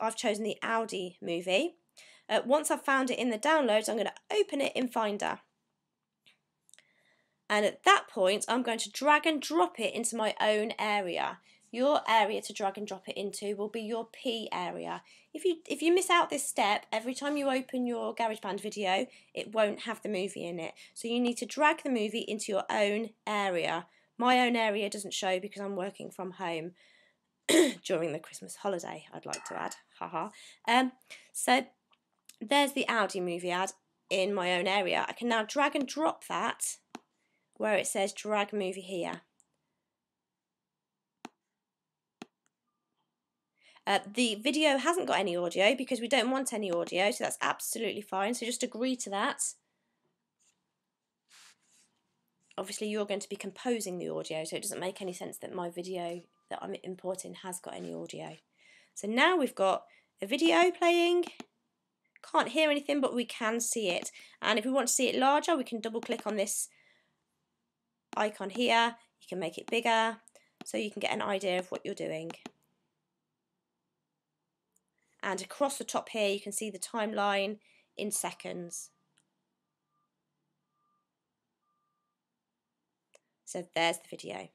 I've chosen the Audi movie. Uh, once I've found it in the downloads, I'm going to open it in Finder. And at that point, I'm going to drag and drop it into my own area. Your area to drag and drop it into will be your P area. If you if you miss out this step, every time you open your GarageBand video, it won't have the movie in it. So you need to drag the movie into your own area. My own area doesn't show because I'm working from home during the Christmas holiday, I'd like to add. Haha. Um, so there's the Audi movie ad in my own area. I can now drag and drop that where it says drag movie here. Uh, the video hasn't got any audio because we don't want any audio, so that's absolutely fine. So just agree to that. Obviously, you're going to be composing the audio, so it doesn't make any sense that my video that I'm importing has got any audio. So now we've got a video playing. Can't hear anything, but we can see it. And if we want to see it larger, we can double click on this icon here. You can make it bigger so you can get an idea of what you're doing. And across the top here, you can see the timeline in seconds. So there's the video.